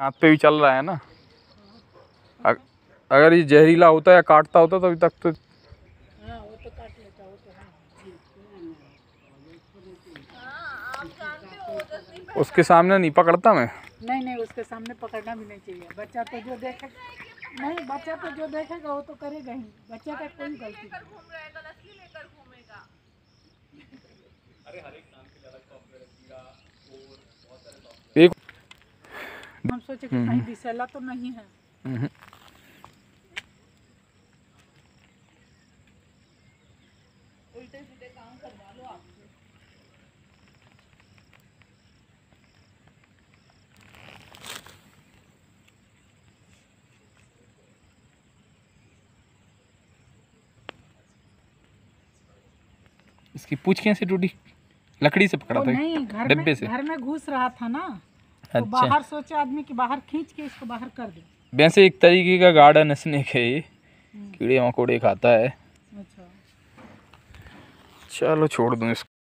हाथ पे भी चल रहा है ना? अगर ये जहरीला होता या काटता होता तो अभी तक तो हाँ वो तो काट लेता वो तो है। उसके सामने नहीं पकड़ता मैं? नहीं नहीं उसके सामने पकड़ना भी नहीं चाहिए। बच्चा तो जो देखे नहीं बच्चा तो जो देखेगा वो तो करेगा ही। बच्चा का कोई गलती नहीं। एक हम सोचे कि कहीं विषैला तो नहीं है। इसकी पूछ कैसे टूटी। लकड़ी से पकड़ा था नहीं घर में घर में घुस रहा था ना। तो अच्छा। बाहर सोचे आदमी कि बाहर खींच के इसको बाहर कर दे। वैसे एक तरीके का गार्डन स्नेक है ये कीड़े मकोड़े खाता है। अच्छा। चलो छोड़ दूँ इसको।